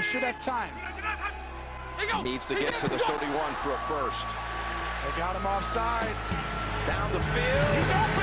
He should have time. He needs to get to the 31 for a first. They got him off sides. Down the field. He's open.